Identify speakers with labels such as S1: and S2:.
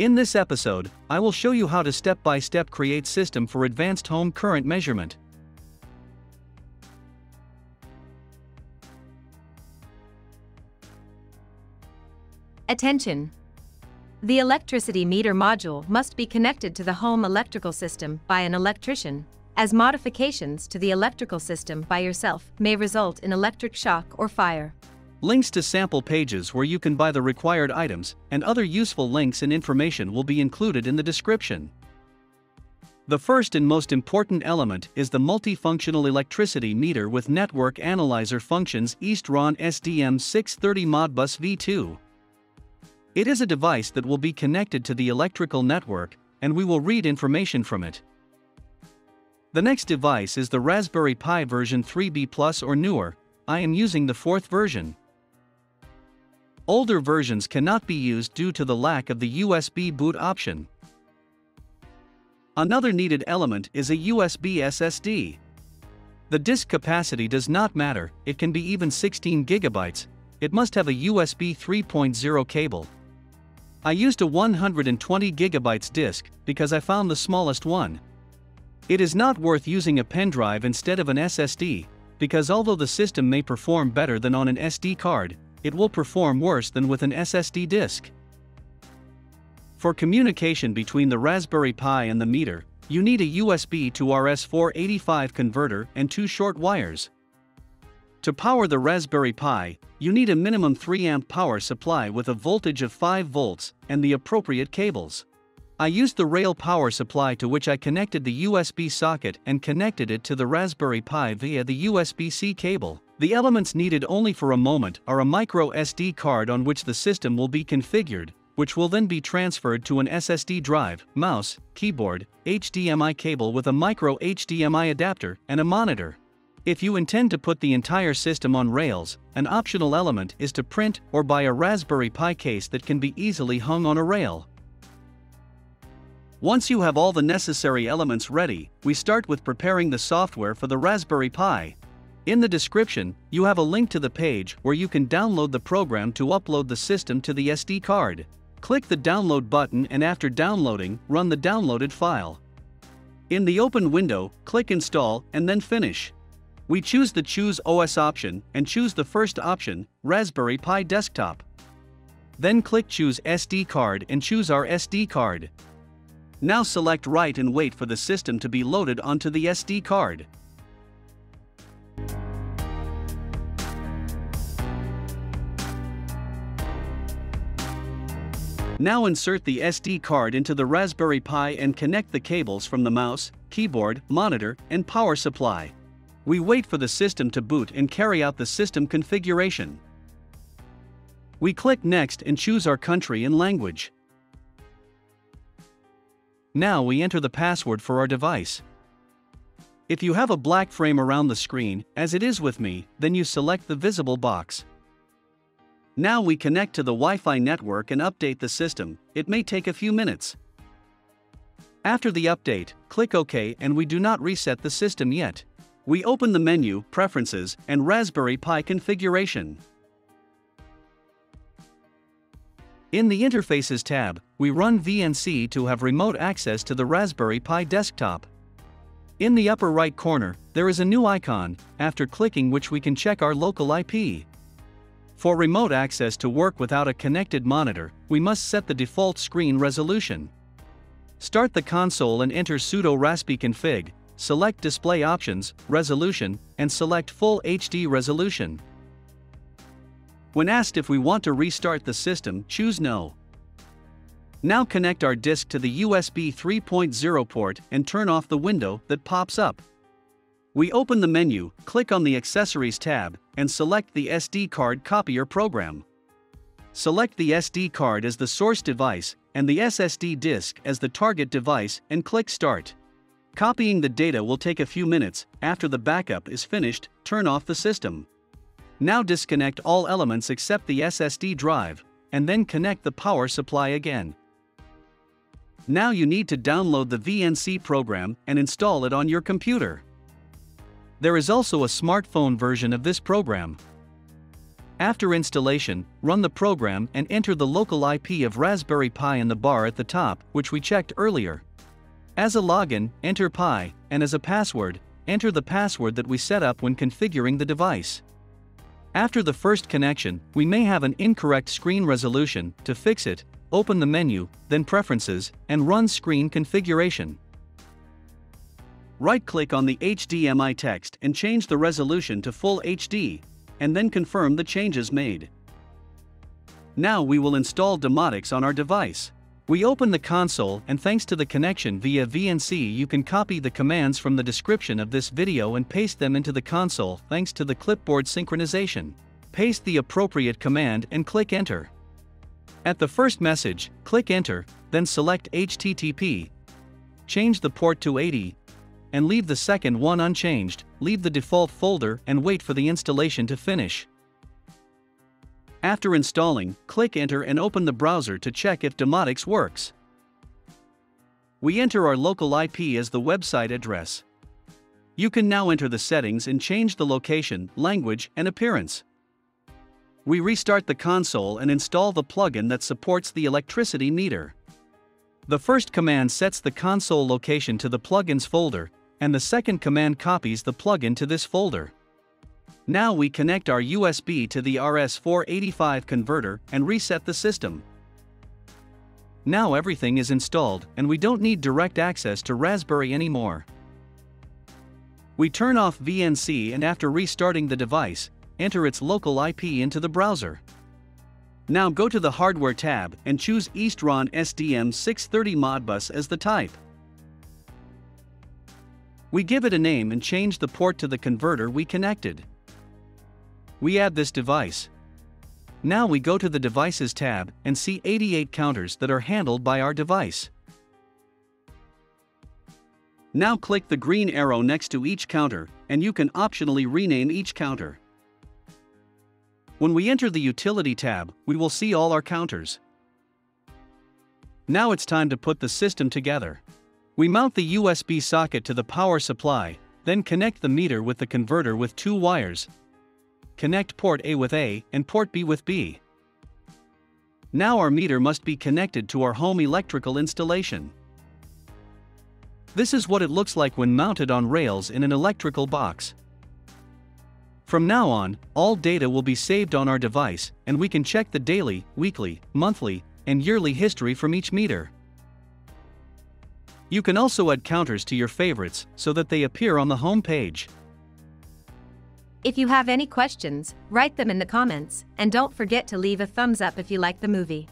S1: In this episode, I will show you how to step-by-step create system for advanced home current measurement.
S2: Attention! The electricity meter module must be connected to the home electrical system by an electrician, as modifications to the electrical system by yourself may result in electric shock or fire.
S1: Links to sample pages where you can buy the required items and other useful links and information will be included in the description. The first and most important element is the multifunctional electricity meter with network analyzer functions Eastron SDM630 Modbus V2. It is a device that will be connected to the electrical network, and we will read information from it. The next device is the Raspberry Pi version 3B Plus or newer, I am using the fourth version. Older versions cannot be used due to the lack of the USB boot option. Another needed element is a USB SSD. The disk capacity does not matter, it can be even 16 gigabytes, it must have a USB 3.0 cable. I used a 120 gigabytes disk because I found the smallest one. It is not worth using a pen drive instead of an SSD, because although the system may perform better than on an SD card, it will perform worse than with an SSD disk. For communication between the Raspberry Pi and the meter, you need a USB to RS485 converter and two short wires. To power the Raspberry Pi, you need a minimum 3 amp power supply with a voltage of 5 volts and the appropriate cables. I used the rail power supply to which I connected the USB socket and connected it to the Raspberry Pi via the USB-C cable. The elements needed only for a moment are a micro SD card on which the system will be configured, which will then be transferred to an SSD drive, mouse, keyboard, HDMI cable with a micro HDMI adapter, and a monitor. If you intend to put the entire system on rails, an optional element is to print or buy a Raspberry Pi case that can be easily hung on a rail. Once you have all the necessary elements ready, we start with preparing the software for the Raspberry Pi. In the description, you have a link to the page where you can download the program to upload the system to the SD card. Click the download button and after downloading, run the downloaded file. In the open window, click install and then finish. We choose the choose OS option and choose the first option, Raspberry Pi desktop. Then click choose SD card and choose our SD card. Now select write and wait for the system to be loaded onto the SD card. Now insert the SD card into the Raspberry Pi and connect the cables from the mouse, keyboard, monitor, and power supply. We wait for the system to boot and carry out the system configuration. We click Next and choose our country and language. Now we enter the password for our device. If you have a black frame around the screen, as it is with me, then you select the visible box. Now we connect to the Wi-Fi network and update the system, it may take a few minutes. After the update, click OK and we do not reset the system yet. We open the menu, Preferences, and Raspberry Pi Configuration. In the Interfaces tab, we run VNC to have remote access to the Raspberry Pi desktop. In the upper right corner, there is a new icon, after clicking which we can check our local IP. For remote access to work without a connected monitor, we must set the default screen resolution. Start the console and enter sudo raspi config, select display options, resolution, and select full HD resolution. When asked if we want to restart the system, choose no. Now connect our disk to the USB 3.0 port and turn off the window that pops up. We open the menu, click on the Accessories tab, and select the SD card copier program. Select the SD card as the source device and the SSD disk as the target device and click Start. Copying the data will take a few minutes, after the backup is finished, turn off the system. Now disconnect all elements except the SSD drive, and then connect the power supply again. Now you need to download the VNC program and install it on your computer. There is also a smartphone version of this program. After installation, run the program and enter the local IP of Raspberry Pi in the bar at the top, which we checked earlier. As a login, enter Pi, and as a password, enter the password that we set up when configuring the device. After the first connection, we may have an incorrect screen resolution. To fix it, open the menu, then Preferences, and run Screen Configuration. Right-click on the HDMI text and change the resolution to Full HD, and then confirm the changes made. Now we will install Domoticz on our device. We open the console and thanks to the connection via VNC you can copy the commands from the description of this video and paste them into the console thanks to the clipboard synchronization. Paste the appropriate command and click enter. At the first message, click enter, then select HTTP. Change the port to 80 and leave the second one unchanged, leave the default folder and wait for the installation to finish. After installing, click Enter and open the browser to check if Domoticz works. We enter our local IP as the website address. You can now enter the settings and change the location, language, and appearance. We restart the console and install the plugin that supports the electricity meter. The first command sets the console location to the plugins folder, and the second command copies the plugin to this folder. Now we connect our USB to the RS485 converter and reset the system. Now everything is installed and we don't need direct access to Raspberry anymore. We turn off VNC and after restarting the device, enter its local IP into the browser. Now go to the Hardware tab and choose Eastron SDM630 Modbus as the type. We give it a name and change the port to the converter we connected we add this device. Now we go to the Devices tab and see 88 counters that are handled by our device. Now click the green arrow next to each counter, and you can optionally rename each counter. When we enter the Utility tab, we will see all our counters. Now it's time to put the system together. We mount the USB socket to the power supply, then connect the meter with the converter with two wires, Connect port A with A and port B with B. Now our meter must be connected to our home electrical installation. This is what it looks like when mounted on rails in an electrical box. From now on, all data will be saved on our device, and we can check the daily, weekly, monthly, and yearly history from each meter. You can also add counters to your favorites so that they appear on the home page.
S2: If you have any questions, write them in the comments, and don't forget to leave a thumbs up if you like the movie.